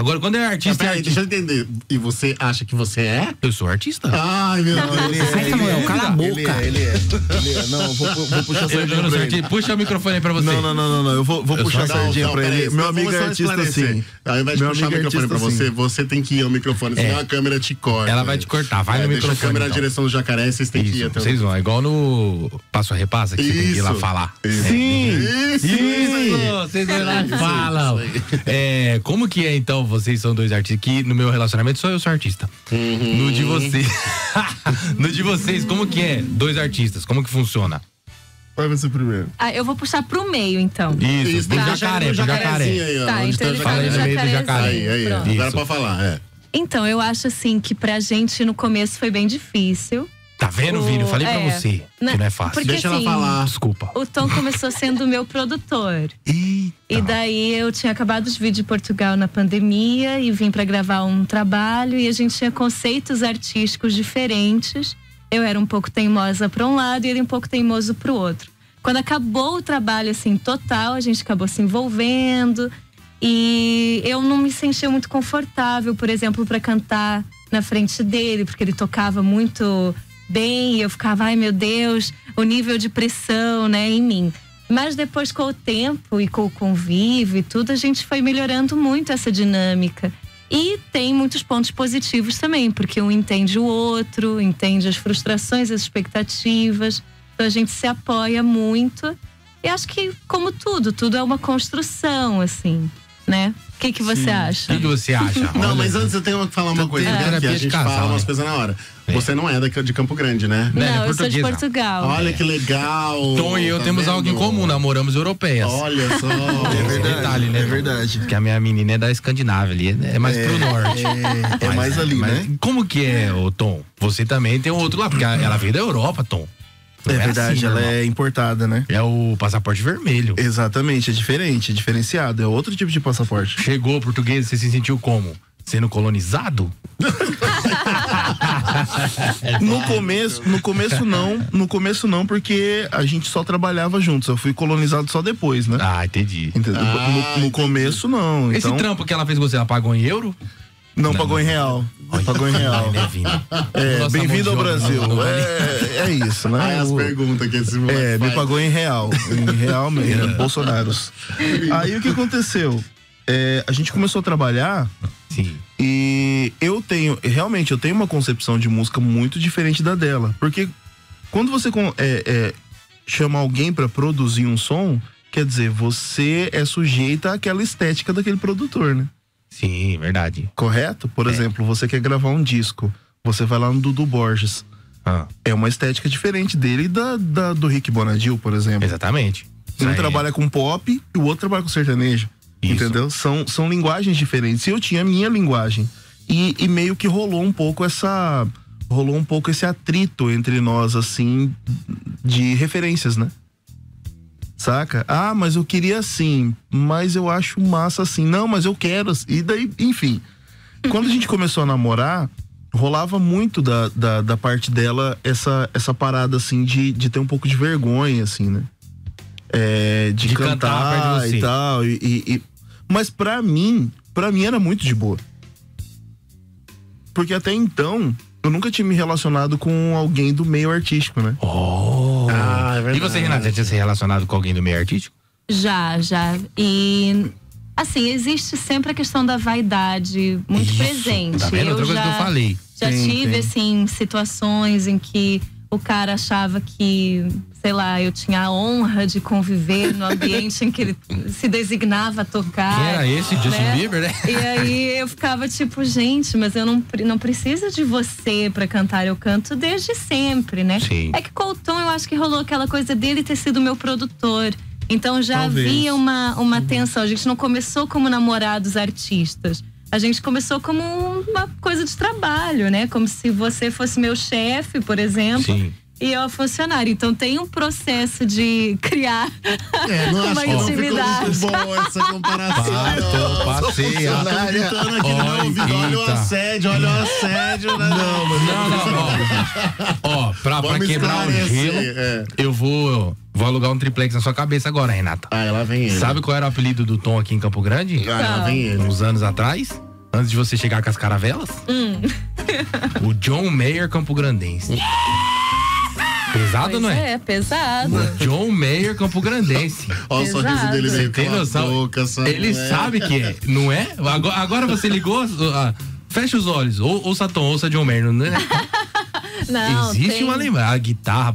Agora, quando é artista, é Peraí, deixa artista. eu entender. E você acha que você é? Eu sou artista. Ai, meu Deus. Sai, Samuel, cala a boca. Ele é, ele é. Ele é. Não, vou, vou puxar a sardinha ele. Puxa o microfone aí pra você. Não, não, não, não, não. Eu vou, vou Eu puxar a sardinha Não, pra ele. Meu amigo é artista sim. Ao invés de Meu puxar o amigo é microfone pra você, sim. você tem que ir ao microfone, senão a câmera te corta. Ela vai te cortar, vai no deixa microfone, a câmera então. na direção do jacaré, vocês têm que ir Isso, até vocês vão. É igual no Passo a Repassa, que você tem que ir lá falar. Sim. Isso, isso aí. Vocês vão lá e falam. É, como que é, então, vocês são dois artistas? Que no meu relacionamento só eu sou artista. Uhum. No de vocês. no de vocês, como que é? Dois artistas, como que funciona? Vai você primeiro. Ah, eu vou puxar pro meio, então. Isso, Isso, pro deixa jacaré, pro jacaré. aí, ó. Tá, então tá o ele fala aí no meio do jacaré. Aí, aí, ó. Pronto. Agora pode falar, é. Então, eu acho assim que pra gente no começo foi bem difícil. Tá vendo, O- Vini? Eu falei pra é, você né, que não é fácil. porque- Deixa ela assim, falar. Desculpa. O Tom começou sendo meu produtor. Eita. E daí eu tinha acabado de vir de Portugal na pandemia e vim pra gravar um trabalho e a gente tinha conceitos artísticos diferentes. Eu era um pouco teimosa para um lado e ele um pouco teimoso para o outro. Quando acabou o trabalho assim total, a gente acabou se envolvendo e eu não me sentia muito confortável, por exemplo, para cantar na frente dele, porque ele tocava muito bem e eu ficava, ai meu Deus, o nível de pressão, né, em mim. Mas depois, com o tempo e com o convívio e tudo, a gente foi melhorando muito essa dinâmica. E tem muitos pontos positivos também, porque um entende o outro, entende as frustrações, as expectativas. Então a gente se apoia muito. E acho que, como tudo, tudo é uma construção, assim, né? O que, que você O acha? que, que você acha? Não, mas antes eu tenho que falar uma coisa, né? Que a gente casal, fala umas né? coisas na hora. É. Você não é daqui de Campo Grande, né? Não, eu sou de. Portugal. Olha que legal. Tom e eu tá temos vendo? algo em comum, namoramos europeias. Olha só. É verdade, detalhe, né? é verdade. Porque a minha menina é da Escandinávia ali, é mais pro norte. É, é mais ali, Mas né? Como que é, ô Tom? Você também tem um outro lá, porque ela veio da Europa, Tom. Não É verdade, assim, ela é importada, né? É o passaporte vermelho. Exatamente, é diferente, é diferenciado, é outro tipo de passaporte. Chegou português, você se sentiu como? Sendo colonizado? No começo, no começo não, no começo não, porque a gente só trabalhava juntos. Eu fui colonizado só depois, né? Ah, entendi. Ah, no, no entendi. começo não. Esse Então, trampo que ela fez com você, ela pagou em euro? Não pagou em real. Pagou em real. É, bem-vindo ao Brasil. não. É, é isso, né? Aí as perguntas que esse moleque É, me pagou em real. Em real mesmo, Bolsonaros. Aí o que aconteceu? É, a gente começou a trabalhar Sim. e eu tenho, realmente, eu tenho uma concepção de música muito diferente da dela. Porque quando você é, é, chama alguém pra produzir um som, quer dizer, você é sujeita àquela estética daquele produtor, né? Sim, verdade. Correto? Por exemplo, você quer gravar um disco, você vai lá no Dudu Borges. Ah, É uma estética diferente dele e da, da- do Rick Bonadil, por exemplo. exatamente. Um aí. trabalha com pop e o outro trabalha com sertanejo. Isso. Entendeu? São, são linguagens diferentes. E eu tinha a minha linguagem. E, e meio que rolou um pouco essa. Rolou um pouco esse atrito entre nós, assim, de referências, né? Saca? Ah, mas eu queria assim, mas eu acho massa assim. Não, mas eu quero. assim. E daí, enfim. Quando a gente começou a namorar, rolava muito da, da, da parte dela essa, essa parada, assim, de, de ter um pouco de vergonha, assim, né? É, de, De cantar cantar de e tal. E, e- e- Mas pra mim, pra mim era muito de boa. Porque até então, eu nunca tinha me relacionado com alguém do meio artístico, né? Oh. Ah, é verdade. E você, Renata, já tinha se relacionado com alguém do meio artístico? Já, já. E assim, existe sempre a questão da vaidade muito Isso, presente. Tá vendo? Outra coisa que eu falei. Já Tem, tive, tem. assim, situações em que o cara achava que, sei lá, eu tinha a honra de conviver no ambiente em que ele se designava a tocar. Era esse? Justin né? Bieber, né? E aí eu ficava tipo, gente, mas eu não, não preciso de você pra cantar, eu canto desde sempre, né? Sim. É que Tom eu acho que rolou aquela coisa dele ter sido meu produtor. Então já Talvez. havia uma, uma tensão. A gente não começou como namorados artistas. A gente começou como uma coisa de trabalho, né? Como se você fosse meu chefe, por exemplo. Sim. E eu a funcionária. Então tem um processo de criar É, não acho uma que não ficou intimidade. muito bom essa comparação. Passei. Meu Olha, o assédio, olha o assédio. Né? Não, mas Não, não, ó. Ó, pra, pra quebrar o gelo, é. eu vou, vou alugar um triplex na sua cabeça agora, Renata. Ah, lá vem ele. Sabe qual era o apelido do Tom aqui em Campo Grande? Ah, lá vem ele. Uns anos atrás? Antes de você chegar com as caravelas? Hum. O John Mayer Campo Grandense. Pesado, Pois não é? é, pesado. John Mayer Campo Grandense. Olha o sorriso dele meio tem noção? boca, sabe? Ele É. sabe que é, não é? Agora, agora você ligou, ah, fecha os olhos, ou, ouça Tom, ouça John Mayer, não é? Não, Existe tem- uma lembrança, a guitarra,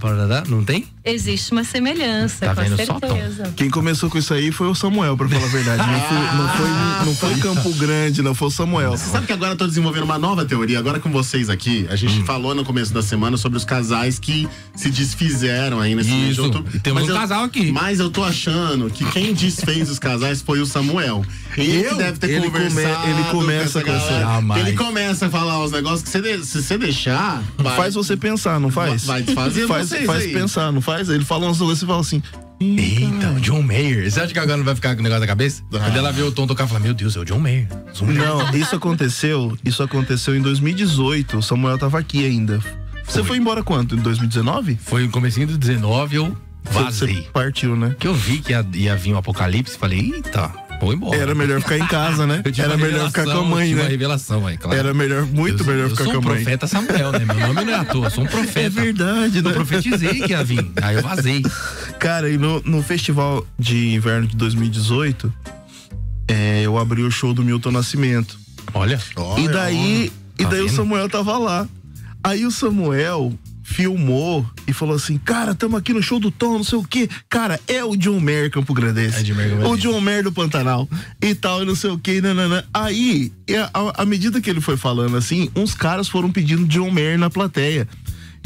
não tem? Existe uma semelhança, Tá com vendo só, certeza. Quem começou com isso aí foi o Samuel, pra falar a verdade. Não foi, não foi, não foi Campo Grande, não, foi o Samuel. Você sabe que agora eu tô desenvolvendo uma nova teoria, agora com vocês aqui. A gente Hum. falou no começo da semana sobre os casais que se desfizeram aí nesse mês de outubro. e temos Mas um eu- casal aqui. Mas eu tô achando que quem desfez os casais foi o Samuel. Ele Eu? deve ter Ele conversado come- ele começa com com essa. Jamais. Ele começa a falar os negócios que você de- se você deixar, vai, Faz você pensar, não faz? vai desfazer faz, vocês faz aí. pensar, não faz? Ele fala umas coisas e você fala assim. Eita, o John Mayer. Você acha que agora não vai ficar com o negócio na cabeça? Ah. Quando ela vê o Tom tocar, ela fala, meu Deus, é o John Mayer. Não, isso aconteceu, isso aconteceu em 2018. O Samuel tava aqui ainda. Você foi embora quanto? Em 2019? Foi no comecinho do 19, eu Você vazei. partiu, né? Que eu vi que ia, ia vir um apocalipse, falei, eita, vou embora. Era melhor ficar em casa, né? Eu Era melhor ficar com a mãe, né? revelação aí, claro. Era melhor, muito eu, melhor eu ficar sou com um a mãe. profeta Samuel, né? Meu nome não é à toa, eu sou um profeta. É verdade, né? Eu profetizei que ia vir. Aí eu vazei. Cara, e no, no festival de inverno de 2018, é, eu abri o show do Milton Nascimento. Olha. e daí, e Tá daí o? Samuel tava lá. Aí o Samuel filmou e falou assim: Cara, tamo aqui no show do Tom, não sei o quê. Cara, é o John Mayer Campo Grandense. É Campo o. John Mayer do Pantanal. E tal, e não sei o quê. Nananã. Aí, a- à medida que ele foi falando assim, uns caras foram pedindo John Mayer na plateia.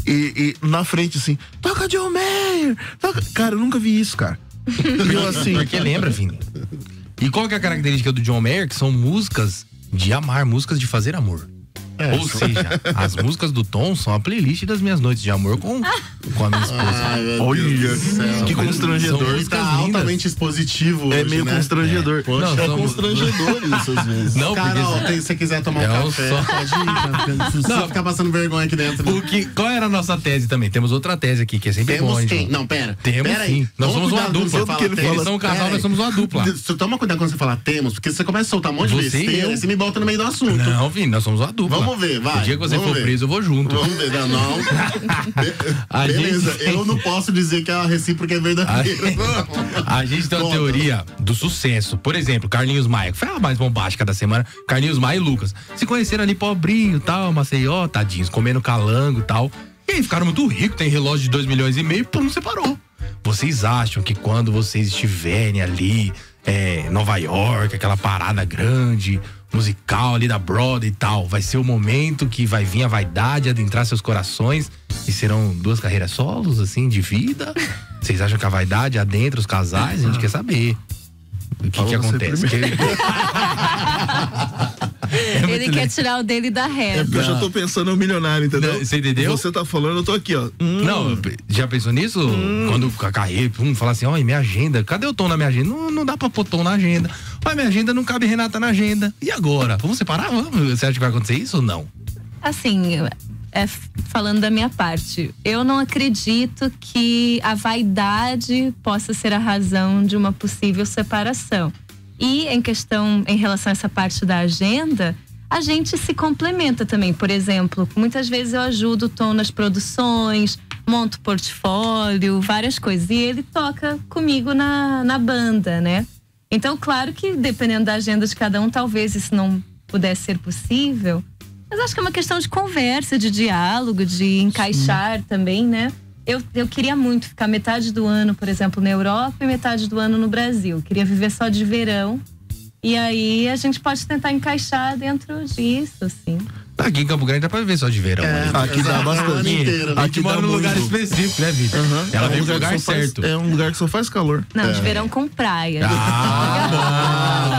E, e na frente, assim, toca John Mayer! Toca... Cara, eu nunca vi isso, cara. E eu assim. Porque lembra, Vini? E qual que é a característica do John Mayer? Que são músicas de amar, músicas de fazer amor. É, Ou seja, as músicas do Tom são a playlist das minhas noites de amor com, com a minha esposa. Ai, Olha, Deus do céu. que constrangedor. Tá altamente expositivo É hoje, meio né? constrangedor. É, poxa. Não, é são- constrangedor isso às vezes. Não, Carol, porque. tem- se você quiser tomar É um um café, só- pode ir. Não precisa Não. ficar passando vergonha aqui dentro. né? O que, qual era a nossa tese também? Temos outra tese aqui, que é sempre Temos bom, quem? Não, pera. Temos pera sim. aí. Nós somos uma dupla. você fala. Eles são um casal, nós somos uma dupla. Você toma cuidado quando você fala temos, porque você começa a soltar um monte de Você e besteira, você me bota no meio do assunto. Não, Vini, nós somos uma dupla. Vamos ver, vai. O dia que você Vamos for ver. preso, eu vou junto. Vamos ver, não. não. Be- Beleza, gente- eu não posso dizer que a recíproca é verdadeira. A, gente tem uma teoria do sucesso. Por exemplo, Carlinhos Maia, que foi a mais bombástica da semana. Carlinhos Maia e Lucas. Se conheceram ali pobrinho e tal, Maceió, tadinhos, comendo calango e tal. E aí ficaram muito ricos, tem relógio de 2 milhões e meio, pum, separou. Vocês acham que quando vocês estiverem ali, é, Nova York, aquela parada grande, musical ali da Broadway e tal, vai ser o momento que vai vir a vaidade adentrar seus corações e serão duas carreiras solos, assim, de vida? Vocês acham que a vaidade adentra os casais? A gente quer saber. O que, que acontece? É Ele quer tirar o dele da É reta. porque eu já tô pensando no milionário, entendeu? Não, você entendeu? Você tá falando, eu tô aqui, ó. Hum, Não, já pensou nisso? Quando a carreira, um fala assim, olha, minha agenda, cadê o tom na minha agenda? Não, não dá pra pôr tom na agenda. Olha, minha agenda não cabe Renata na agenda. E agora? Vamos separar? Vamos? Você acha que vai acontecer isso ou não? Assim, é, falando da minha parte, eu não acredito que a vaidade possa ser a razão de uma possível separação. E em questão, em relação a essa parte da agenda, a gente se complementa também. Por exemplo, muitas vezes eu ajudo o Tom nas produções, monto portfólio, várias coisas. E ele toca comigo na, na banda, né? Então, claro que dependendo da agenda de cada um, talvez isso não pudesse ser possível. Mas acho que é uma questão de conversa, de diálogo, de encaixar também, né? Eu, eu queria muito ficar metade do ano, por exemplo, na Europa e metade do ano no Brasil. Queria viver só de verão. E aí a gente pode tentar encaixar dentro disso, assim. Aqui em Campo Grande dá pra viver só de verão. É, né? Aqui dá bastante. o ano inteiro, né? A gente Aqui mora dá num lugar específico, né, Vitor? Ela É um veio pro lugar só faz- certo. é um lugar que só faz calor. Não, de verão com praia. Ah,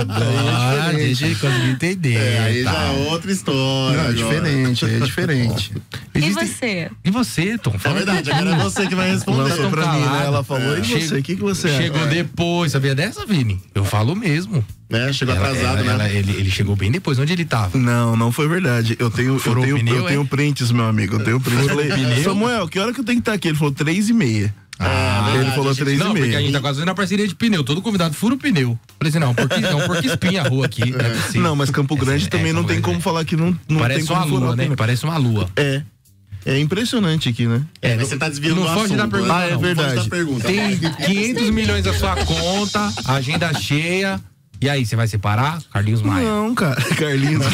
Agora, Ah, é deixa ele conseguir entender. É, aí tá. já é outra história. Não, é agora. diferente, é diferente. E você? E você, Tom? É Fala verdade, agora é você que vai responder. Tão pra mim, calado. né? Ela falou, e Chega- você, o que, que você? Chegou depois, sabia dessa, Vini? Eu falo mesmo. É, chegou Ela- atrasado, ela- né? ela- ele, ele chegou bem depois. Onde ele tava? Não, não foi verdade. Eu tenho, eu Furou tenho, pneu, eu tenho é? prints, meu amigo. Eu tenho prints. Falei? Samuel, que hora que eu tenho que estar aqui? Ele falou, três e meia. Ah, verdade, ele falou a gente- três Não, e porque a gente tá quase na parceria de pneu. Todo convidado fura o pneu. Falei assim, não, porque, é um porco espinha a rua aqui. Não, é. Não, mas Campo Grande É, também é, não tem Grande, como é. falar que não, não Parece tem uma como furar lua, o né? pneu. Parece uma lua. É. É impressionante aqui, né? É, mas você tá desviando Não do foge da assunto, pergunta, né? Ah, é Não foge verdade. da pergunta. Tem 500 milhões na sua conta, agenda cheia. E aí, você vai separar? Carlinhos Maia. Não, cara, Carlinhos.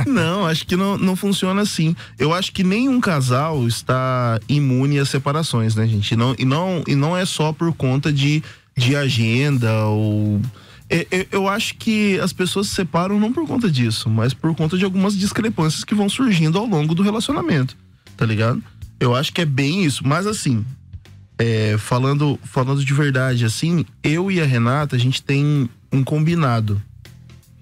não, acho que não, não funciona assim. Eu acho que nenhum casal está imune a separações, né, gente? Não, e não, e não é só por conta de, de agenda ou. É, Eu acho que as pessoas se separam não por conta disso, mas por conta de algumas discrepâncias que vão surgindo ao longo do relacionamento, tá ligado? Eu acho que é bem isso, mas assim, é, falando, falando de verdade, assim, eu e a Renata, a gente tem um combinado.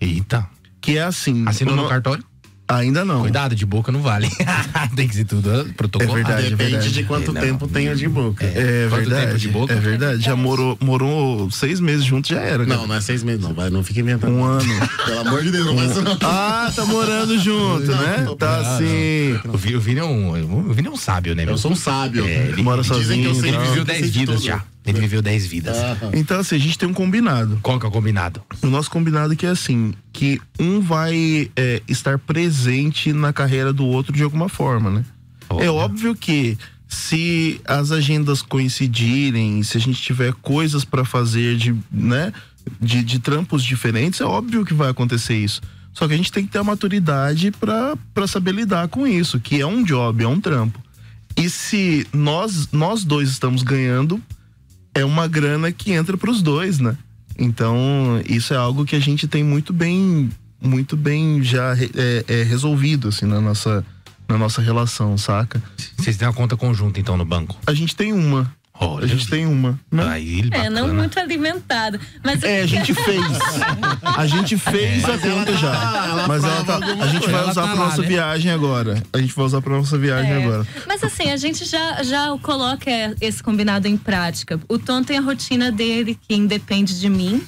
Eita. Que é assim. Assinou no cartório? Ainda não. Cuidado, de boca não vale. tem que ser tudo protocolo. É verdade. Depende de quanto Não. tempo tem o de boca. É Quanto verdade. tempo de boca? É verdade. Já morou, morou seis meses juntos, já era. Não, cara. não é seis meses, não. Vai, não fica inventando. Um ano. Pelo amor de Deus, não faz não. Ah, tá morando junto, Não, né? Tá assim. O Vini, o Vini é um, o Vini é um sábio, né? meu? Eu sou um sábio. É, ele Mora Dizem sozinho. que eu sei Ele então. viveu eu 10 sei de vidas tudo. já. Ele viveu 10 vidas. Aham. Então, assim, a gente tem um combinado. Qual que é o combinado? O nosso combinado que é assim, que um vai é, estar presente na carreira do outro de alguma forma, né? Olha. É óbvio que se as agendas coincidirem, se a gente tiver coisas pra fazer de, né, de, de trampos diferentes, é óbvio que vai acontecer isso. Só que a gente tem que ter a maturidade pra pra saber lidar com isso, que é um job, é um trampo. E se nós nós dois estamos ganhando, é uma grana que entra pros dois, né? Então, isso é algo que a gente tem muito bem, muito bem já é, é, resolvido, assim, na nossa, na nossa relação, saca? Vocês têm uma conta conjunta, então, no banco? A gente tem uma. Olha, a gente tem uma. Né? Aí, É, não muito alimentada. Mas É, a gente fez. A gente fez a Mas ela conta tá- já. Mas ela tá, alguma a gente vai usar tá pra lá, nossa né? viagem agora. A gente vai usar pra nossa viagem É. agora. Mas assim, a gente já, já coloca esse combinado em prática. O Tom tem a rotina dele, que independe de mim,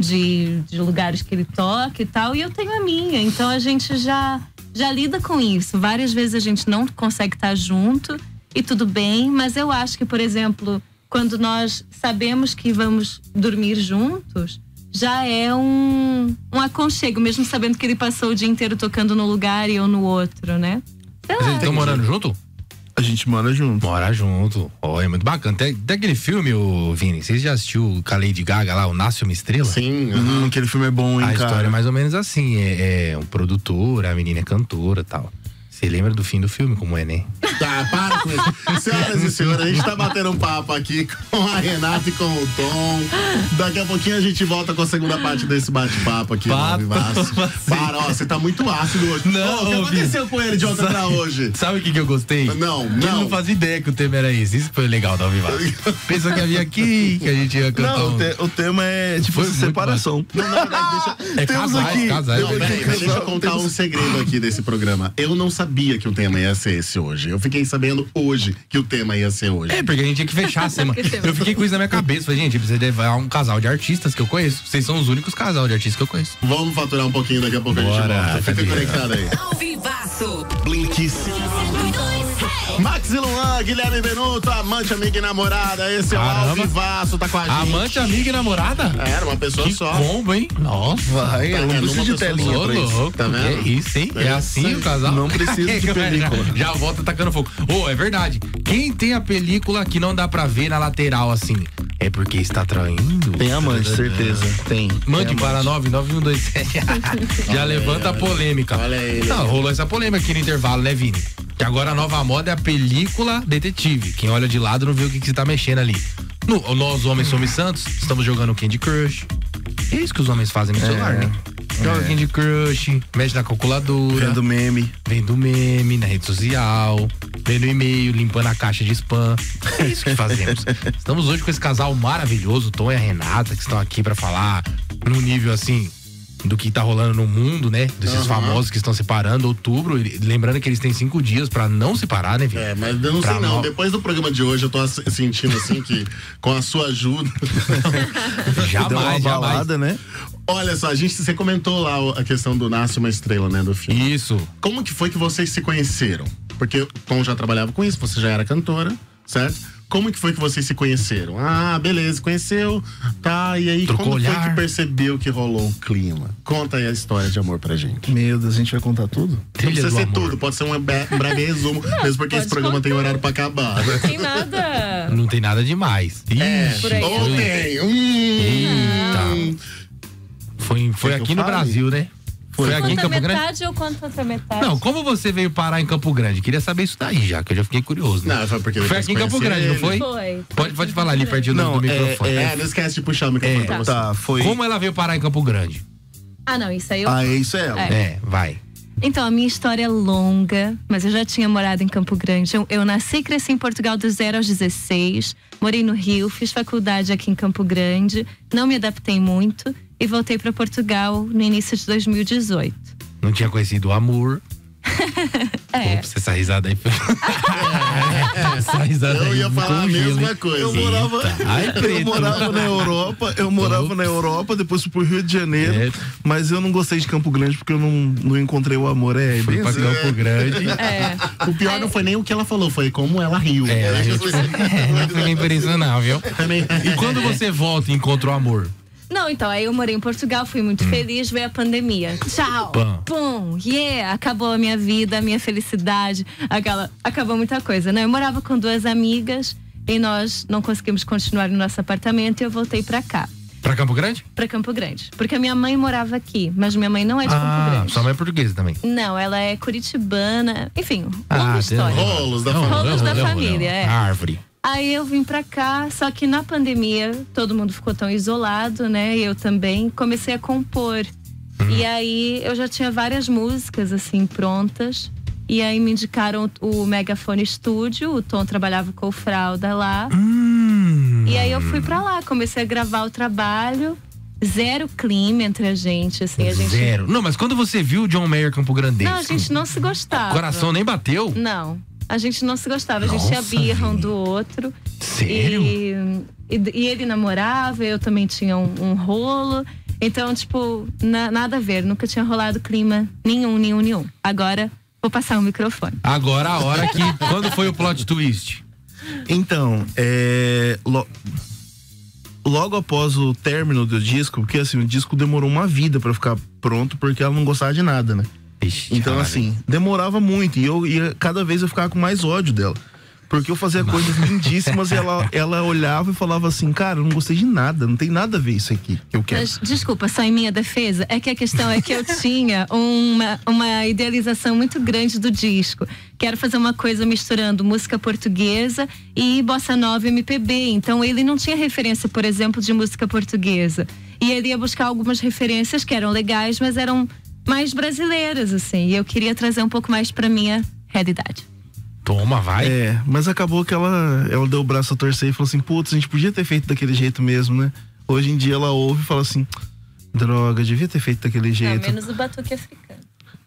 de, de lugares que ele toca e tal, e eu tenho a minha. Então a gente já, já lida com isso. Várias vezes a gente não consegue estar junto e tudo bem, mas eu acho que, por exemplo, quando nós sabemos que vamos dormir juntos. Já é um, um aconchego, mesmo sabendo que ele passou o dia inteiro tocando num lugar e eu no outro, né? Sei Vocês estão morando junto? A gente mora junto. Mora junto. Ó, é muito bacana. Tem, tem aquele filme, o Vini, vocês já assistiu com a Lady Gaga lá, o Nasce Uma Estrela? Sim, aham. Hum, aquele filme é bom, hein, A cara? história é mais ou menos assim. É, é um produtor, a menina é cantora e tal. Você lembra do fim do filme, como é, né? Tá, para com isso. Senhoras e senhores, a gente tá batendo um papo aqui com a Renata e com o Tom. Daqui a pouquinho a gente volta com a segunda parte desse bate-papo aqui assim. Para, ó, você tá muito ácido hoje. Não, Ô, o que aconteceu com ele de ontem pra hoje? Sabe o que, que eu gostei? Não, Que Ele não. não fazia ideia que o tema era esse. Isso foi legal da Viva. Pensou que ia vir aqui, que a gente ia cantar. Não, um- o, te- o tema é tipo separação. Não, na verdade, deixa, É casais, aqui- casais. Não, peraí, deixa eu contar um segredo aqui desse programa. Eu não sabia que o tema ia ser esse hoje. Eu fiquei sabendo hoje que o tema ia ser hoje. É, porque a gente tinha que fechar a semana. Eu fiquei com isso na minha cabeça. Falei, gente, precisa levar um casal de artistas que eu conheço. Vocês são os únicos casal de artistas que eu conheço. Vamos faturar um pouquinho daqui a pouco a gente Bora, volta. Fica conectado aí. Ao vivaço. Blink Max e Luan, Guilherme Benuto, amante, amiga e namorada. Esse é o Caramba. Alvivaço, tá com a gente. Amante, amiga e namorada? É, Era uma pessoa Que só. combo, hein? Nossa. Vai, eu Tá não preciso de telinha pra isso. louco. Tá vendo? É isso, hein? É assim o casal? Não precisa de película. já, já volta tacando fogo. Ô, é verdade. Quem tem a película que não dá pra ver na lateral assim, é porque está traindo? Tem amante, certeza. Tem. Mande Tem para amante. 99127. Já levanta a polêmica. Olha ele. Não, rolou essa polêmica aqui no intervalo, né, Vini? Que agora a nova moda é a película detetive. Quem olha de lado não vê o que, que você tá mexendo ali. No- nós, homens, somos santos, estamos jogando Candy Crush. É isso que os homens fazem no celular, né? Joga Candy Crush, mexe na calculadora, Vendo meme. vendo meme na rede social, vendo e-mail, limpando a caixa de spam. É isso que fazemos. Estamos hoje com esse casal maravilhoso, o Tom e a Renata, que estão aqui pra falar num nível assim do que tá rolando no mundo, né? Desses Aham. famosos que estão separando outubro. Lembrando que eles têm cinco dias pra não separar, né, Vitor? É, mas eu não Pra sei não. Depois do programa de hoje, eu tô sentindo assim que com a sua ajuda. Deu uma jamais, jamais. balada, né? Olha só, a gente você comentou lá a questão do Nasce uma Estrela, né, do filme. Isso. Como que foi que vocês se conheceram? Porque o Tom já trabalhava com isso, você já era cantora, certo? Como que foi que vocês se conheceram? Ah, beleza, conheceu, tá, e aí Trocou como foi olhar. que percebeu que rolou o clima? Conta aí a história de amor pra gente. Meu Deus, a gente vai contar tudo? Não precisa ser amor. tudo, pode ser um, um breve resumo, mesmo porque esse programa tem contar. horário pra acabar. Não tem nada. Não tem nada demais. É, Por aí. ou tem. Hum. Eita. Foi, foi que aqui no? Brasil, né? Foi aqui em Campo Grande. metade ou conta outra metade? Não, como você veio parar em Campo Grande? Queria saber isso daí já, que eu já fiquei curioso. Né? Não, foi porque Foi aqui em Campo Grande, não ele. foi? Foi. Pode, pode falar ali pertinho do- Não, do, é- microfone. É, não esquece de puxar o microfone É. pra você. Tá, foi. Como ela veio parar em Campo Grande? Ah, não, isso aí eu. Ah, isso é ela. É. É, vai. Então, a minha história é longa, mas eu já tinha morado em Campo Grande. Eu, eu nasci e cresci em Portugal dos 0 aos 16. Morei no Rio, fiz faculdade aqui em Campo Grande. Não me adaptei muito e voltei para Portugal no início de 2018. Não tinha conhecido o amor. É. Ops, essa risada aí. essa risada Eu aí ia falar a mesma coisa. Eu morava. Ai, eu morava na Europa, eu morava na Europa, depois fui pro Rio de Janeiro, É. mas eu não gostei de Campo Grande porque eu não, não encontrei o amor. É, Fui bem pra. Campo Grande. É. O pior não foi nem o que ela falou, foi como ela riu. É, ela riu, tipo, É, não foi bem por isso não, viu? Também. E quando você volta e encontra o amor? Não, então, aí eu morei em Portugal, fui muito feliz, veio a pandemia. Tchau! Pum! Yeah! Acabou a minha vida, a minha felicidade. Aquela, acabou muita coisa, né? Eu morava com duas amigas e nós não conseguimos continuar no nosso apartamento e eu voltei pra cá, Pra Campo Grande? pra Campo Grande. Porque a minha mãe morava aqui, mas minha mãe não é de Campo Ah, Grande. sua mãe é portuguesa também. Não, ela é curitibana. Enfim, longa Ah, história. tem- Rolos da Não, família. Rolos da não, não, família, não. é. Árvore. Aí eu vim pra cá, só que na pandemia todo mundo ficou tão isolado, né? Eu também comecei a compor. E aí eu já tinha várias músicas assim prontas. E aí me indicaram o Megafone Studio, o Tom trabalhava com o Fralda lá. Hum. E aí eu fui pra lá, comecei a gravar o trabalho. Zero clima entre a gente, assim, a gente Zero. Não, mas quando você viu o John Mayer Campo Grandense, Não, a gente não se gostava. o coração nem bateu? Não. A gente não se gostava, a gente Nossa, tinha birra um do outro. Sério? E, e, e ele namorava, eu também tinha um, um rolo. Então, tipo, na- nada a ver, nunca tinha rolado clima nenhum, nenhum, nenhum. Agora, vou passar o microfone. Agora a hora que. quando foi o plot twist? Então, é. lo- Logo após o término do disco, porque assim, o disco demorou uma vida pra ficar pronto, porque ela não gostava de nada, né? Ixi, Então, cara. assim, demorava muito. E eu ia, cada vez eu ficava com mais ódio dela. Porque eu fazia coisas lindíssimas e ela, ela olhava e falava assim, cara, eu não gostei de nada, não tem nada a ver isso aqui que eu quero. Mas, desculpa, só em minha defesa, é que a questão é que eu tinha uma, uma idealização muito grande do disco. Quero fazer uma coisa misturando música portuguesa e bossa nova e MPB. Então ele não tinha referência, por exemplo, de música portuguesa. E ele ia buscar algumas referências que eram legais, mas eram mais brasileiras, assim. E eu queria trazer um pouco mais pra minha realidade. Toma, vai. É, mas acabou que ela, ela deu o braço a torcer e falou assim, putz, a gente podia ter feito daquele jeito mesmo, né? Hoje em dia ela ouve e fala assim, droga, devia ter feito daquele jeito. menos o batuque africano.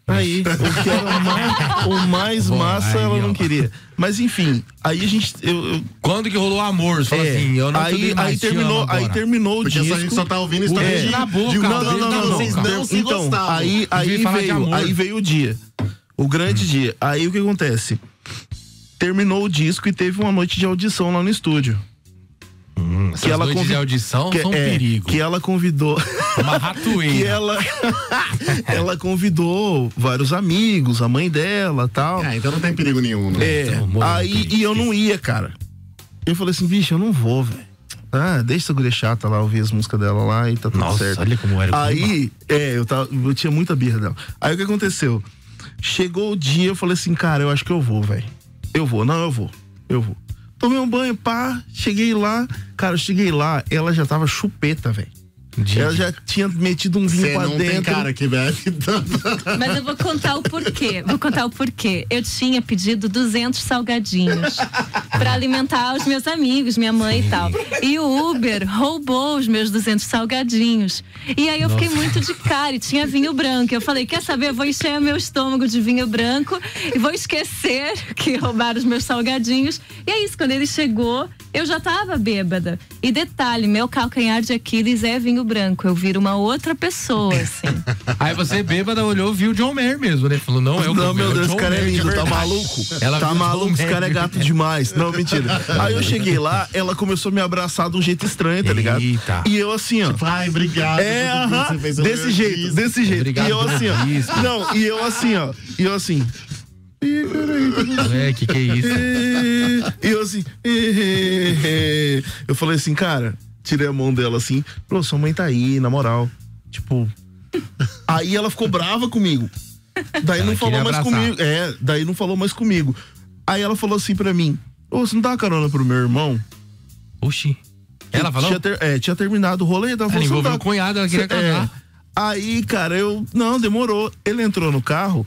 Aí, o que era mais, o mais Bom, massa aí, ela ó. não queria. Mas enfim, aí a gente. Eu, eu- Quando que rolou o amor? Você é, assim, eu não aí, aí te amo terminou, aí terminou o Porque disco. a gente só tá ouvindo história É. de, Na boca, de um não, não, não, não, não. Aí, veio, aí veio o dia. O grande dia. Aí o que acontece? Terminou o disco e teve uma noite de audição lá no estúdio. Hum, essas que ela noites convi- de audição que, são um é, perigo. que ela convidou. Uma que ratoeira. ela, ela convidou vários amigos, a mãe dela tal. Ah, então não tem perigo nenhum, né? É, Então, aí e eu não ia, cara. Eu falei assim, bicho, eu não vou, velho. Ah, deixa essa guria chata lá, ouvir as músicas dela lá e tá tudo Nossa, certo. olha como era Aí, é, eu, tava, eu tinha muita birra dela. Aí o que aconteceu? Chegou o dia, eu falei assim, cara, eu acho que eu vou, velho. Eu vou, não, eu vou, eu vou. Tomei um banho, pá, cheguei lá. Cara, eu cheguei lá, ela já tava chupeta, velho. De- Ela já tinha metido um vinho Você pra não dentro. tem cara que bebe tanto. Mas eu vou contar o porquê. Vou contar o porquê. Eu tinha pedido 200 salgadinhos para alimentar os meus amigos, minha mãe e tal. E o Uber roubou os meus 200 salgadinhos. E aí eu fiquei muito de cara e tinha vinho branco. Eu falei: quer saber? Eu vou encher meu estômago de vinho branco e vou esquecer que roubaram os meus salgadinhos. E é isso. Quando ele chegou, eu já tava bêbada. E detalhe, meu calcanhar de Aquiles é vinho branco. Eu viro uma outra pessoa, assim. Aí você bêbada olhou, viu o John Mayer mesmo, né? Falou, não, é o Não, meu é Deus, esse cara é Mayer lindo, tá verdade. maluco? Ela tá maluco, esse cara é gato demais. Não, mentira. Aí eu cheguei lá, ela começou a me abraçar de um jeito estranho, tá ligado? Eita. E eu assim, ó. Ai, obrigado. É, aham, eu desse jeito, disso. desse jeito. Obrigado e eu assim, ó. disco. Não, e eu assim, ó. E eu assim. Ih, peraí. É, que que é isso? E eu assim. Eu falei assim, cara, tirei a mão dela assim. Falou, sua mãe tá aí, na moral. Tipo. Aí ela ficou brava comigo. Daí Ela não falou mais abraçar. comigo. É, daí não falou mais comigo. Aí ela falou assim pra mim: Ô, você não dá carona pro meu irmão? Oxi. Ela falou? Tinha, ter- é, tinha terminado o rolê. Ela Ela falou, "Você não envolveu dá- o cunhado, ela queria É. casar. Aí, cara, eu. Não, demorou. Ele entrou no carro.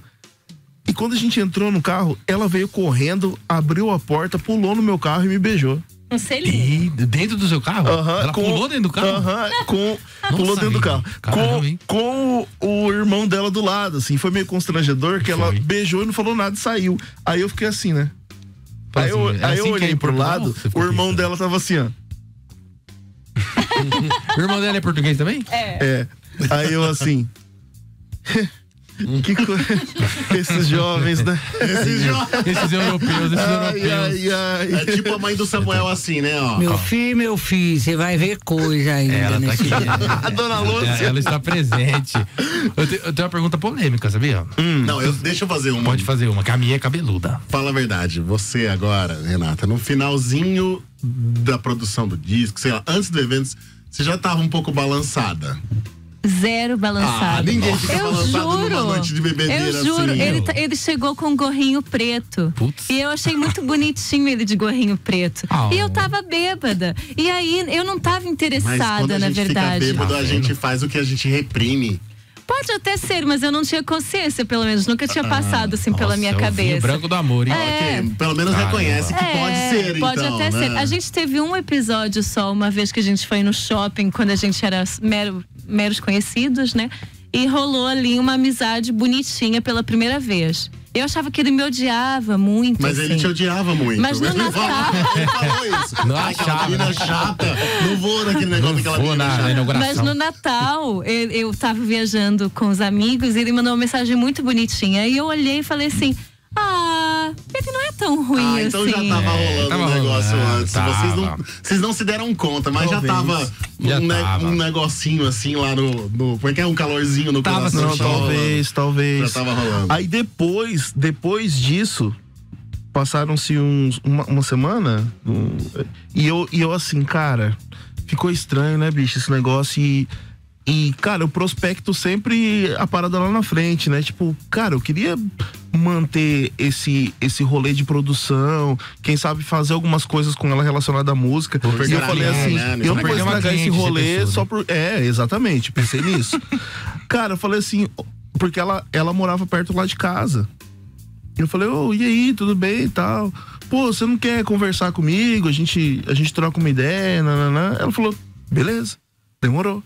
E quando a gente entrou no carro, ela veio correndo, abriu a porta, pulou no meu carro e me beijou. Um selinho. E dentro do seu carro? Aham, ela com- pulou dentro do carro? Aham, com. pulou dentro do carro. Caramba? Com, com o, o irmão dela do lado, assim. Foi meio constrangedor que ela Foi. beijou e não falou nada e saiu. Aí eu fiquei assim, né? Fala Aí eu, assim, é aí assim eu é olhei em pro lado, Você o irmão pensando. dela tava assim, ó. O irmão dela é português também? É. Aí eu assim. que coisa. Esses jovens, né? Esse jo- Esses europeus, esses Ai, europeus. ai, ai. É tipo a mãe do Samuel assim, né? Ó. Meu filho, meu filho, você vai ver coisa ainda Ela tá nesse aqui. A dona É, Lúcia. Ela está presente. Eu, te- eu tenho uma pergunta polêmica, sabia? Não, eu, deixa eu fazer uma. Pode fazer uma, que a minha é cabeluda. Fala a verdade, você agora, Renata, no finalzinho da produção do disco, sei lá, antes do evento, você já tava um pouco balançada. Zero balançado. Ah, ninguém fica eu balançado juro. numa noite de bebedeira Eu juro, assim. ele, tá- ele chegou com um gorrinho preto. Putz. E eu achei muito bonitinho ele de gorrinho preto. Ah. E eu tava bêbada. E aí eu não tava Mas quando interessada, a na gente verdade. fica bêbado, Tá a vendo? gente faz o que a gente reprime. Pode até ser, mas eu não tinha consciência, pelo menos. Nunca tinha passado assim pela Nossa, minha é cabeça. branco do amor, hein? É. Ok, Pelo menos Caramba. reconhece que pode É, ser, Pode então. até né? ser. A gente teve um episódio só, uma vez que a gente foi no shopping, quando a gente era mero- meros conhecidos, né? E rolou ali uma amizade bonitinha pela primeira vez. Eu achava que ele me odiava muito. Mas ele assim. te odiava muito. Mas no Ele Natal- Ele falou isso. Não aquela achava, menina chata. Não vou naquele negócio daquela Vou menina na, na chata. inauguração. Mas no Natal, eu, eu tava viajando com os amigos e ele mandou uma mensagem muito bonitinha. E eu olhei e falei assim: Ah, ele não é tão ruim Ah, então assim. já tava rolando tava um negócio rolando, antes. tava. Vocês, não, vocês não se deram conta, mas Talvez. já tava, Já um, ne- tava. um negocinho assim lá no. no porque é um calorzinho no Tava, coração. Não, talvez, talvez. Já tava rolando. Aí depois, depois disso, passaram-se uns uma, uma semana um, e eu e eu assim, cara, ficou estranho, né, bicho, esse negócio e e, cara, eu prospecto sempre a parada lá na frente, né? Tipo, cara, eu queria manter esse, esse rolê de produção, quem sabe fazer algumas coisas com ela relacionada à música. Vou E eu falei linha, assim, né? eu Não não vou estragar esse rolê pessoa, né? só por. É, exatamente, pensei nisso. Cara, eu falei assim, porque ela, ela morava perto lá de casa. Eu falei, ô, e aí, tudo bem e tal? Pô, você não quer conversar comigo? A gente, a gente troca uma ideia, nananã. Ela falou, beleza, demorou.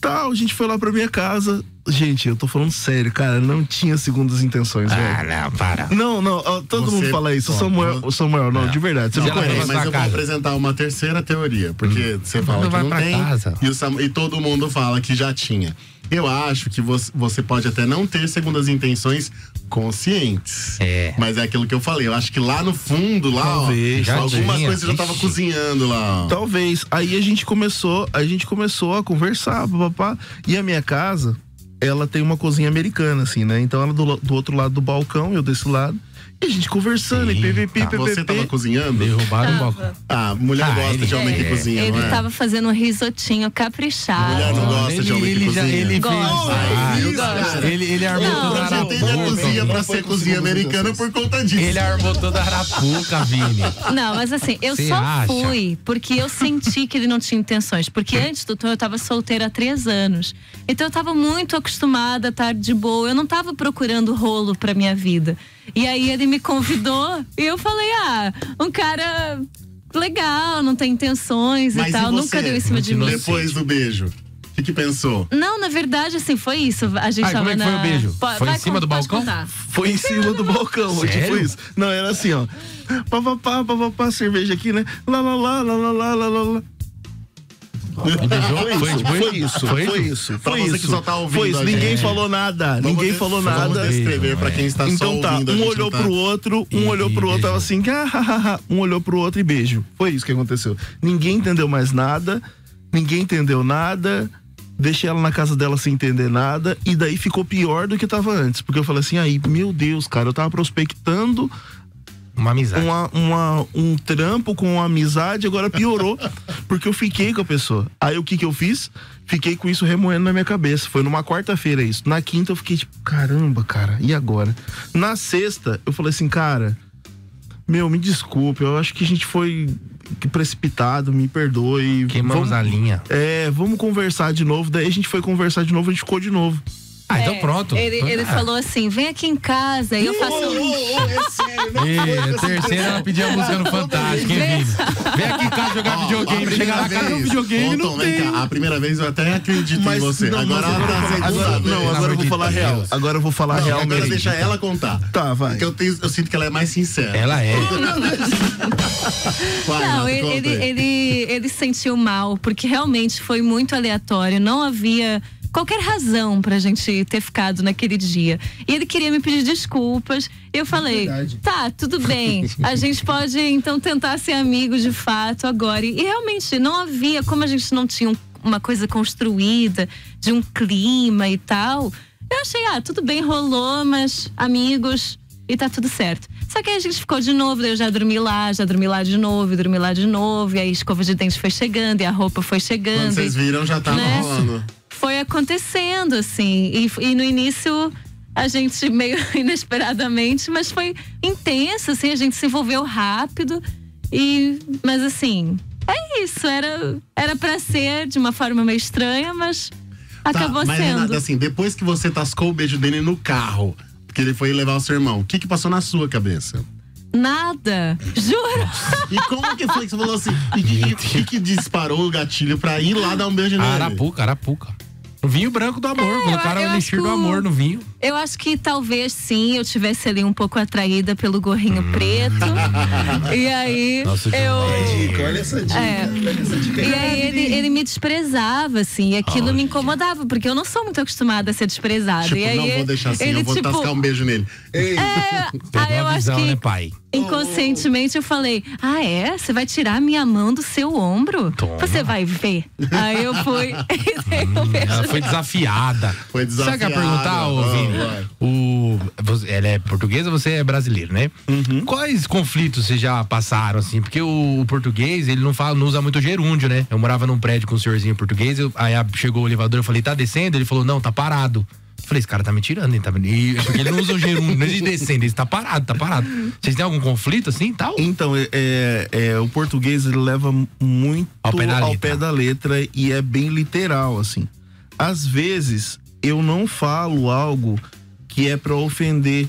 Tal, a gente foi lá pra minha casa. Gente, eu tô falando sério, cara, não tinha segundas intenções, Ah, velho. não, para. Não, não, ó, todo Você- mundo fala isso. O Samuel, o Samuel, não, de verdade, você Não, me conhece. mas eu vou apresentar uma terceira teoria, porque você fala Não que não tem casa. E, Sam- e todo mundo fala que já tinha. Eu acho que você, você pode até não ter segundas intenções conscientes. É. Mas é aquilo que eu falei. Eu acho que lá no fundo, lá, Talvez, ó, já alguma tinha. coisa já tava Ixi. cozinhando lá. ó. Talvez. Aí a gente começou, a gente começou a conversar, papá. E a minha casa, ela tem uma cozinha americana, assim, né? Então ela do, do outro lado do balcão, eu desse lado. E a gente conversando, e Eita, ppp, ppp. Você tava cozinhando? Derrubaram o Tava. balcão. Ah, mulher Ah, gosta ele- de homem que é. cozinha, Ele não é? tava fazendo um risotinho caprichado. Mulher não gosta ele, de homem que ele já, cozinha. ele fez. Gosta. Ah, cara. ele, ele armou Não, toda a Eu já tenho a arapuca. cozinha pra ser cozinha americana por conta disso. Ele armou toda a arapuca, Vini. Não, mas assim, eu Você só acha? fui porque eu senti que ele não tinha intenções. Porque antes do Tom eu tava solteira há três anos. Então eu tava muito acostumada a estar de boa. Eu não tava procurando rolo pra minha vida. E aí ele me convidou e eu falei: ah, um cara legal, não tem intenções Mas e tal, e nunca deu em cima de mim. Depois do beijo. O que, que, pensou? Não, na verdade, assim, foi isso. A gente Ai, tava como é que na... foi o beijo? Pô, foi em cima do balcão? Foi em cima do balcão, Sério? tipo isso. Não, era assim, ó. Pá, pá, pá, pá, pá, cerveja aqui, né? Lá, lá, lá, lá, lá, lá, lá, lá. Foi, tipo Foi isso, foi, isso. Foi isso. que só tá ouvindo Foi isso. Ninguém falou nada. Vamos ninguém falou Vamos nada. descrever pra quem está só Então tá, ouvindo. um olhou tá- pro outro, um E olhou pro outro, tava assim, ah, ah, ah, um olhou pro outro e beijo. Foi isso que aconteceu. Ninguém entendeu mais nada, ninguém entendeu nada. Deixei ela na casa dela sem entender nada e daí ficou pior do que tava antes, porque eu falei assim, aí, meu Deus, cara, eu tava prospectando Uma amizade. uma, uma- um trampo com uma amizade, agora piorou, porque eu fiquei com a pessoa. Aí o que que eu fiz? Fiquei com isso remoendo na minha cabeça. Foi numa quarta-feira isso. Na quinta eu fiquei tipo, caramba, cara, e agora? Na sexta, eu falei assim, cara, meu, me desculpe, eu acho que a gente foi precipitado, me perdoe. Queimamos vamos, a linha. É, vamos conversar de novo. Daí a gente foi conversar de novo, a gente ficou de novo. Ah, então É, pronto. Ele, ele Ah. falou assim: vem aqui em casa e eu faço. E a terceira ela pediu a música no Fantástico, hein? Vem aqui em casa jogar a videogame. primeira Chega lá, cadê o vez- videogame? Não Tom, vem tem. cá, A primeira vez eu até acredito Mas em você. não, agora tá agora, agora- vez. não, agora eu vou falar Deus. real. Agora eu vou falar Não, real agora mesmo. deixa ela contar. Tá, vai. Porque eu, tenho, eu sinto que ela é mais sincera. Ela é. Vai, Não, ele, ele, ele, ele se sentiu mal, porque realmente foi muito aleatório. Não havia qualquer razão pra gente ter ficado naquele dia. E ele queria me pedir desculpas. Eu falei, verdade. tá, tudo bem. A gente pode então tentar ser amigo de fato agora. E realmente não havia, como a gente não tinha um- uma coisa construída, de um clima e tal. Eu achei, ah, tudo bem, rolou, mas amigos, e tá tudo certo. Só que aí a gente ficou de novo, eu já dormi lá, já dormi lá de novo, dormi lá de novo, e aí a escova de dente foi chegando, e a roupa foi Quando chegando. vocês e viram, já tava Né? rolando. Foi acontecendo, assim. E, e no início, a gente meio inesperadamente, mas foi intenso, assim, a gente se envolveu rápido. E, mas assim, é isso, era, era pra ser de uma forma meio estranha, mas acabou tá, mas sendo. Renata, assim, depois que você tascou o beijo dele no carro, porque ele foi levar o seu irmão, o que que passou na sua cabeça? Nada, juro. E como que foi que você falou assim? E que, que, que disparou o gatilho pra ir lá dar um beijo nele? Arapuca, Arapuca. O vinho branco do amor. É, Colocaram eu o elixir que do amor no vinho. Eu acho que talvez sim eu tivesse ali um pouco atraída pelo gorrinho Hum. preto. e aí Nossa, eu. Olha essa dica. É. E aí ele, ele me desprezava, assim, e aquilo me incomodava, porque eu não sou muito acostumada a ser desprezada. Tipo, e aí, não vou deixar assim, ele, eu vou tipo, tascar um beijo nele. Ei, É, Pegou aí eu a acho visão, que né, pai? Inconscientemente eu falei: Ah, é? Você vai tirar a minha mão do seu ombro? Toma. Você vai ver. Aí eu fui. Ela foi desafiada. Foi Sabe o que eu ia desafiada, perguntar, ô. O, você- ela é portuguesa, você é brasileiro, né? Uhum. Quais conflitos vocês já passaram, assim? Porque o, o português, ele não fala, não usa muito gerúndio, né? Eu morava num prédio com um senhorzinho português, eu- aí chegou o elevador, eu falei, tá descendo? Ele falou, não, tá parado. Falei, esse cara tá me tirando, hein? Tá, e, porque ele não usa o gerúndio, não é de descendo, ele tá parado, tá parado. Vocês têm algum conflito, assim, tal? Então, é, é- é, o português ele leva muito Ao pé da ao letra. pé da letra e é bem literal, assim. Às vezes, eu não falo algo que é pra ofender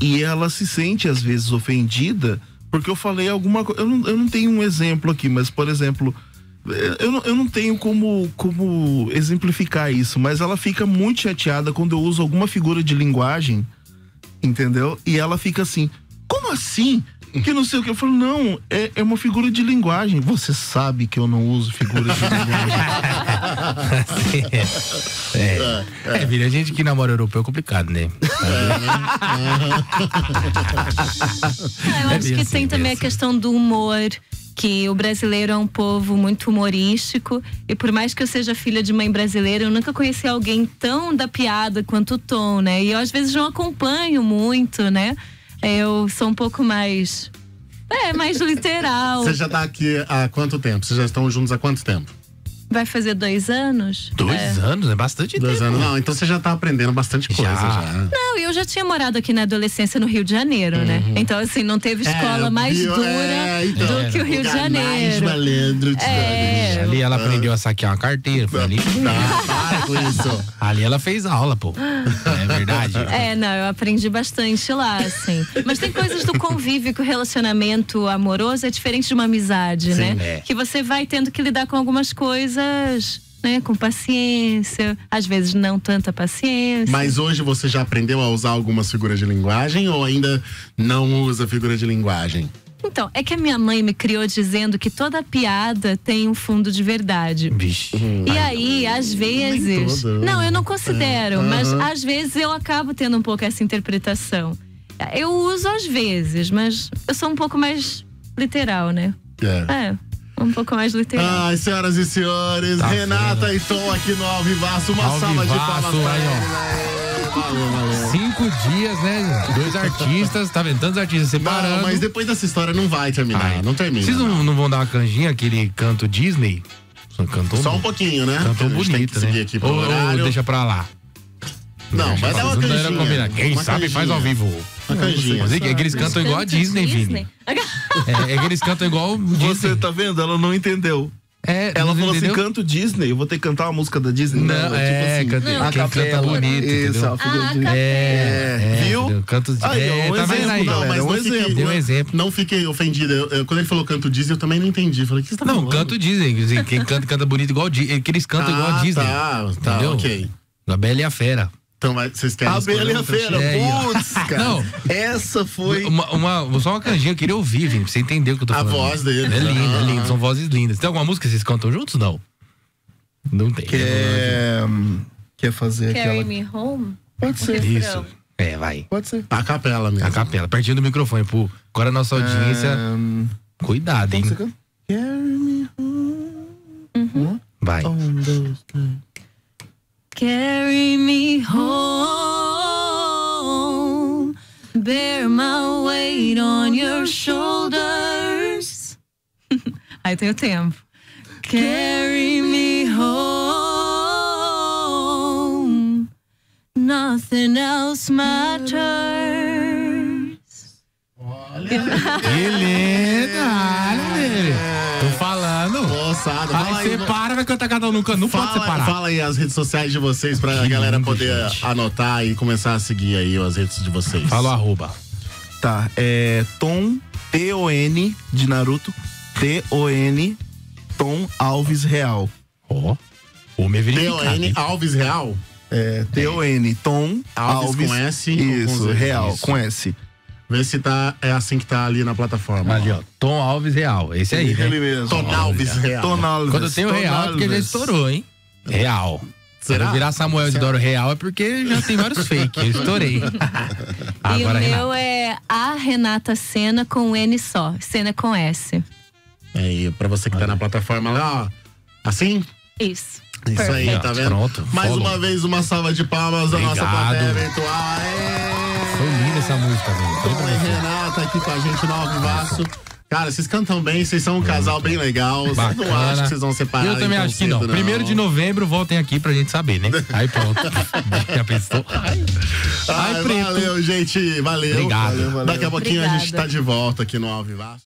e ela se sente, às vezes, ofendida porque eu falei alguma coisa. Eu não, eu não tenho um exemplo aqui, mas, por exemplo, eu não, eu não tenho como, como exemplificar isso, mas ela fica muito chateada quando eu uso alguma figura de linguagem entendeu? E ela fica assim, como assim? Que não sei o que. Eu falo, não, é, é uma figura de linguagem. Você sabe que eu não uso figura de linguagem. é, é, Vini, a gente que namora europeu é complicado, né? Ah, eu É acho que assim, tem bem também assim. a questão do humor. Que o brasileiro é um povo muito humorístico. E por mais que eu seja filha de mãe brasileira, eu nunca conheci alguém tão da piada quanto o Tom, né? E eu às vezes não acompanho muito, né? Eu sou um pouco mais. É, mais literal. Você já tá aqui há quanto tempo? Vocês já estão juntos há quanto tempo? Vai fazer dois anos? Dois É. anos, é bastante Dois tempo. anos. Não, então você já tá aprendendo bastante coisa Já. já. Não, eu já tinha morado aqui na adolescência no Rio de Janeiro, né? Então, assim, não teve escola É, mais viu? dura É, então, do que o Rio de Mais Janeiro. malandro de É. Ali ela aprendeu a saquear uma carteira. Foi ali. Tá, para com isso. Ali ela fez aula, pô. É verdade. É, não, eu aprendi bastante lá, assim. Mas tem coisas do convívio que o relacionamento amoroso é diferente de uma amizade, né? é. Que você vai tendo que lidar com algumas coisas, né? Com paciência, às vezes não tanta paciência. Mas hoje você já aprendeu a usar algumas figuras de linguagem ou ainda não usa figura de linguagem? Então, é que a minha mãe me criou dizendo que toda piada tem um fundo de verdade. Vixe. E aí, às vezes. Não, eu não considero, mas Aham. às vezes eu acabo tendo um pouco essa interpretação. Eu uso às vezes, mas eu sou um pouco mais literal, né? É. É, um pouco mais literal. Ai, senhoras e senhores, Tá Renata vendo? e Tom aqui no Alvivaço. Uma salva de Alvivaço, palmas pra eles. Cinco dias, né? Dois artistas, tá vendo? Tantos artistas separando. Não, mas depois dessa história não vai terminar. Ai. Não termina. Vocês não, não vão dar uma canjinha, aquele canto Disney? Só Cantou, Só um pouquinho, né? cantou bonito, seguir né? aqui pro Ou, ou horário. deixa pra lá. Não, vai dar uma Não era canjinha. Quem Uma sabe faz ao canjinha. vivo. Uma canjinha. Mas é que, é que eles cantam igual a Canto Disney, Vini. É, é que eles cantam igual o Você Disney. tá vendo? Ela não entendeu. É, Ela não falou entendeu? assim: canto Disney, eu vou ter que cantar uma música da Disney. Não, é, tipo canta- assim, Não. a quem canta capela. bonito, Isso, entendeu? a Ah, de- É, é, viu? Canto. Aí, ó, é, um tá vendo exemplo, aí? não, Não, mas um não fiquei, exemplo. Um não- exemplo. Não fiquei ofendido. Eu- eu- quando ele falou canto Disney, eu também não entendi. Falei, o que você tá Não, falando? canto Disney. assim, Quem canta, canta bonito igual Disney. Que eles cantam igual a Ah, Disney. Tá, tá, entendeu? ok. A Bela e a Fera. Então vai, vocês querem A a outra? Feira. Putz, cara. Não. Essa foi. Uma, uma- só uma canjinha, eu queria ouvir, Vini, pra você entender o que eu tô A falando. voz deles, É lindo, é aham. lindo. São vozes lindas. Tem alguma música que vocês cantam juntos? Não. Não tem. Quer, quer fazer Carry aquela. me home? Pode ser. Isso. É, vai. Pode ser. A capela mesmo. A capela, pertinho do microfone, pô. Agora a nossa audiência. Cuidado, hein? Carry me home. Vai. Um, dois, três. Carry me home, bear my weight on your shoulders. Aí tem o tempo. Carry me home, nothing else matters. Que linda! Fala Aí aí. separa, vai cantar cada um no canto. Não pode Fala, separar. fala aí as redes sociais de vocês pra Que galera lindo, poder gente. anotar e começar a seguir aí as redes de vocês. Fala o arroba. Tá, é Tom, T-O-N, de Naruto, T-O-N, Tom Alves Real. Ó. O meu verificado. T-O-N? Alves Real. É, T-O-N, Tom Alves Alves. com S com Isso, Z? Real, Isso. com S. Vê se tá, é assim que tá ali na plataforma. Ali, ó. Tom Alves Real. Esse aí, né? Ele mesmo. Tom Alves Real. Tom Alves. Quando tem o Tom real, é porque já estourou, hein? Real. Será? Se eu virar Samuel Isidoro Real é porque já tem vários fake. Eu estourei. e o Agora, meu Renata. é a Renata Sena com N só. Sena com S. Aí, pra você que tá na plataforma lá, ó. Assim? Isso. Isso aí, Perfeito. tá vendo? Pronto, Mais follow. uma vez, uma salva de palmas da nossa plateia virtual. Aê! Foi linda essa música, velho. Renata aqui com a gente no Alvivaço. Cara, vocês cantam bem, vocês são um casal bem legal. Vocês não acham que vocês vão separar Eu também acho que não. cedo, Primeiro de novembro, voltem aqui pra gente saber, né? Aí pronto. Já pensou? Ai, Ai, preto. valeu, gente. Valeu. Obrigado. Valeu, valeu. Daqui a pouquinho a gente Obrigada. tá de volta aqui no Alvivaço.